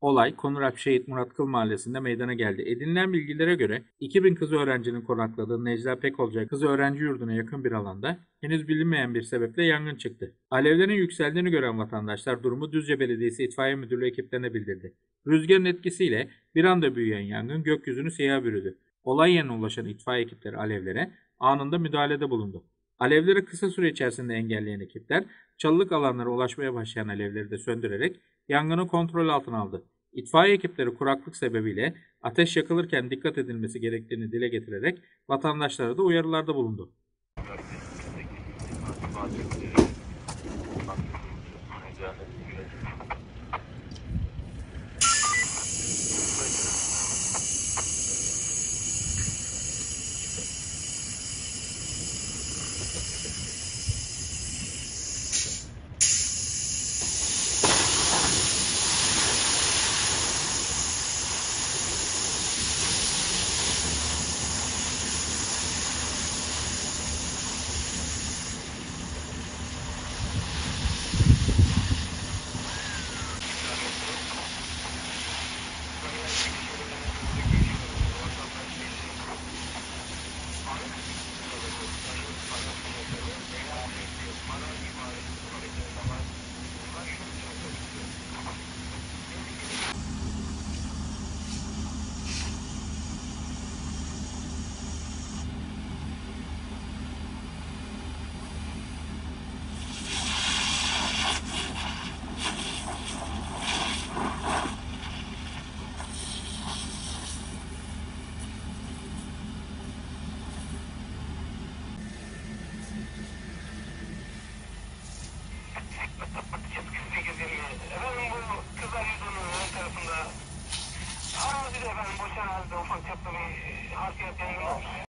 Olay Konurap Şehit Murat Kıl Mahallesi'nde meydana geldi. Edinilen bilgilere göre 2000 kız öğrencinin konakladığı Necla Pekolcay Kız Öğrenci Yurdu'na yakın bir alanda henüz bilinmeyen bir sebeple yangın çıktı. Alevlerin yükseldiğini gören vatandaşlar durumu Düzce Belediyesi İtfaiye Müdürlüğü ekiplerine bildirdi. Rüzgarın etkisiyle bir anda büyüyen yangın gökyüzünü siyah bürüdü. Olay yerine ulaşan itfaiye ekipleri alevlere anında müdahalede bulundu. Alevleri kısa süre içerisinde engelleyen ekipler çalılık alanlara ulaşmaya başlayan alevleri de söndürerek yangını kontrol altına aldı. İtfaiye ekipleri kuraklık sebebiyle ateş yakılırken dikkat edilmesi gerektiğini dile getirerek vatandaşlara da uyarılarda bulundu. Hadi yapalım.